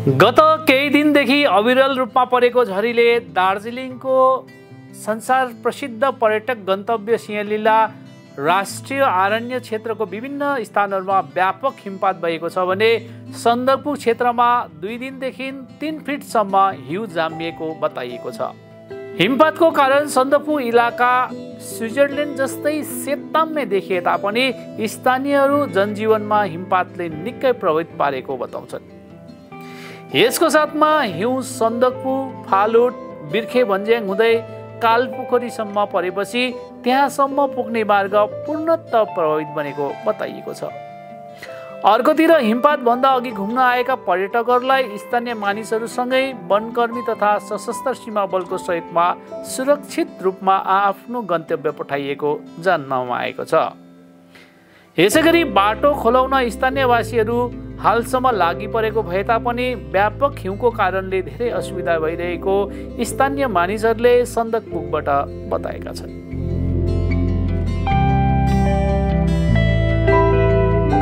गत केही दिनदेखि अविरल रूपमा परेको झरीले दार्जिलिङको संसार प्रसिद्ध पर्यटक गन्तव्य सिंहलीला राष्ट्रिय आरण्य क्षेत्रको विभिन्न स्थानहरूमा व्यापक हिमपात भएको छ भने सन्दकपू क्षेत्रमा दुई दिनदेखि तिन फिटसम्म हिउँ जामिएको बताइएको छ। हिमपातको कारण सन्दकपू इलाका स्विजरल्यान्ड जस्तै सेताम्य देखिए तापनि स्थानीयहरू जनजीवनमा हिमपातले निकै प्रभावित पारेको बताउँछन्। यसको साथमा हिउँ सन्दकपू फालुट बिर्खे भन्ज्याङ हुँदै कालपोखरीसम्म परेपछि त्यहाँसम्म पुग्ने मार्ग पूर्णत प्रभावित बनेको बताइएको छ। अर्कोतिर हिमपातभन्दा अघि घुम्न आएका पर्यटकहरूलाई स्थानीय मानिसहरूसँगै वनकर्मी तथा सशस्त्र सीमा बलको सहयोगमा सुरक्षित रूपमा आफ्नो गन्तव्य पठाइएको जान्नमा आएको छ। यसै गरी बाटो खोलाउन स्थानीयवासीहरू हालसम्म लागि परेको भए तापनि व्यापक हिउँको कारणले धेरै असुविधा भइरहेको स्थानीय मानिसहरूले सन्दकपुरबाट बताएका छन्।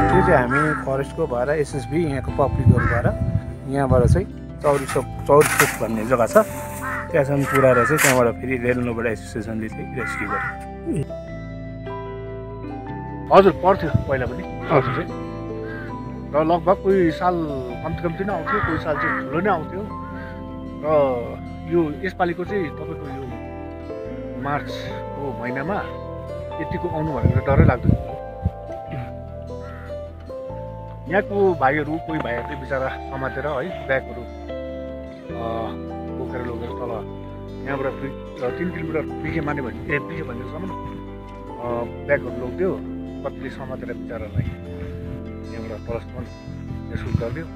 त्यो चाहिँ हामी फरेस्टको भएर एसएसबी यहाँको पब्लिकहरू भएर यहाँबाट चाहिँ चौरी चौक चौरी चोक भन्ने जग्गा छ। त्यहाँसम्म पुऱ्याएर चाहिँ त्यहाँबाट फेरि रेलनोबाट एसोसिएसनले चाहिँ रेस्क्यु गर्यो। हजुर पर्थ्यो पहिला पनि। हजुर। चाहिँ र लगभग कोही साल कम्ती कम्ती नै आउँथ्यो कोही साल चाहिँ ठुलो नै आउँथ्यो र यो यसपालिको चाहिँ तपाईँको यो मार्चको महिनामा यतिको आउनु भनेर डरै लाग्दैन यहाँको भाइहरू कोही भाइहरू चाहिँ बिचरा समातेर है ब्यागहरू बोकेर लगेर तल यहाँबाट दुई तिन किलोमिटर पिके माने भने ए पिके भन्नेसम्म ब्यागहरू लगिदियो कतिले समातेर बिचरालाई यहाँबाट तलसम्म रेस्क्यु गरिदियो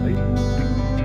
है